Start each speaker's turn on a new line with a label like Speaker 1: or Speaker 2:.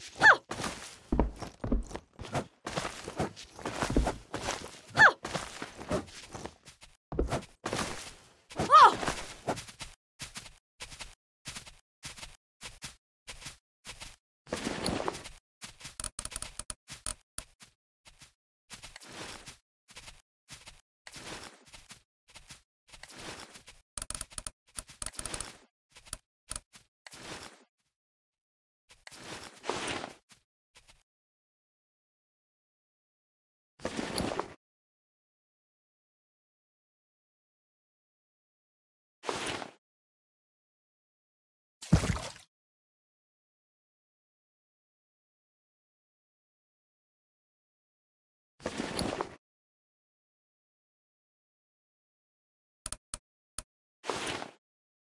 Speaker 1: Ha!